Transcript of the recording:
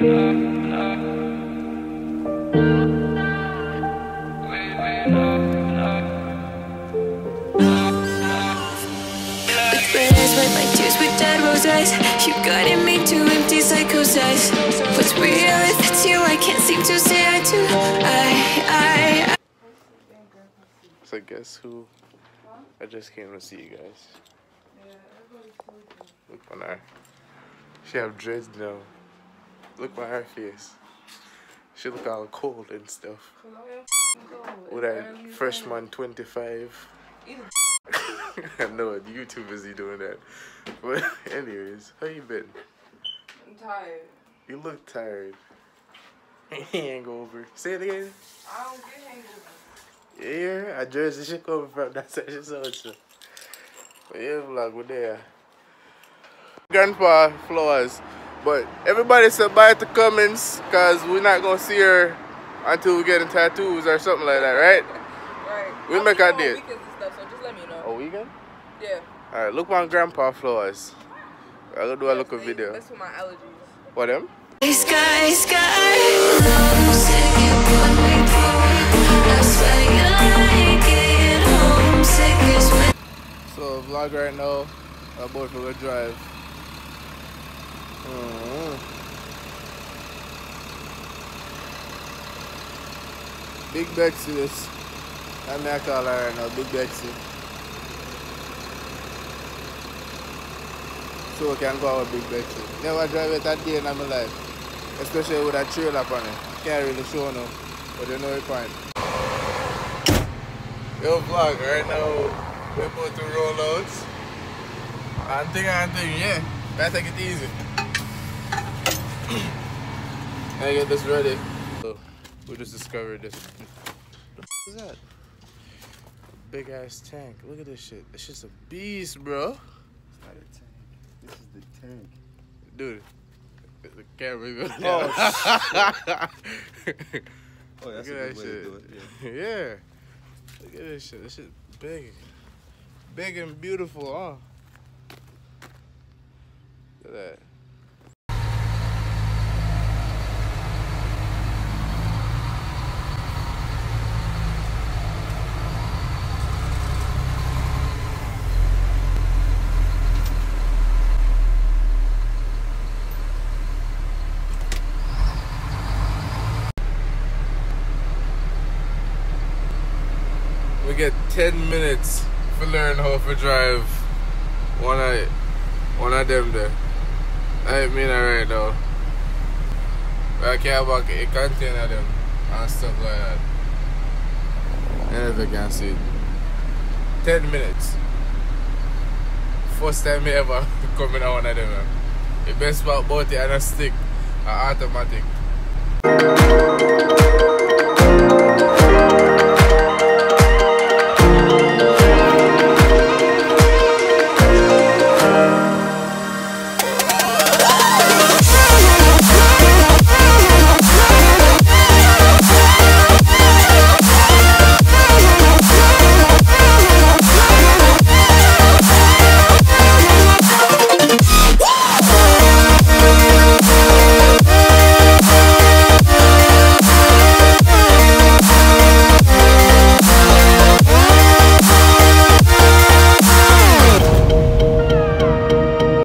You me empty. What's real if it's you? I can't seem to say I do. I, I, So guess who? I just came to see you guys. Look on her. She have dreads now. Look on her face. She look all cold and stuff. With that freshman 25. I know it. YouTube is he doing that. But anyways, how you been? I'm tired. You look tired. Hangover. Say it again. I don't get hangovers. Yeah, I Jersey she coming from. That's how she sounds. so. But yeah, vlog, we're there. Grandpa Flowers. But everybody said bye to Cummins because we're not going to see her until we get in tattoos or something like that, right? Right. We I'll make our deal. date. Weekends and stuff, so just let me know. Oh, a weekend? Yeah. Alright, look on Grandpa Flowers. I'm going to do a look That's- video. That's for my allergies. What them? sky, sky. Homesick, you put me through. I swear you like it. Homesick is when. So vlog right now, our boy for go drive. Mhm. Big Betsy this. I'm not call her now, Big Betsy. So we can go out with Big Betsy. Never drive it a day in my life. Especially with a trailer on it. Can't really show no. But you know the point. Yo vlog, right now we're about to roll out. I'm thinking, I'm thinking, yeah. Better take it easy. I get this ready. So, we just discovered this. What the f- is that? Big ass tank. Look at this shit. It's just a beast, bro. It's not a tank. This is the tank. Dude. The camera going Oh, Oh, Look at that shit. Yeah. Look at this shit. This shit big. Big and beautiful, huh? Look at that. We get 10 minutes for learn how to drive one of, one of them there. I mean that right now. But I can't back a container them and stuff like that. And if you can see it. 10 minutes. First time me ever coming out one of them. The best part about it, I don't stick. A automatic.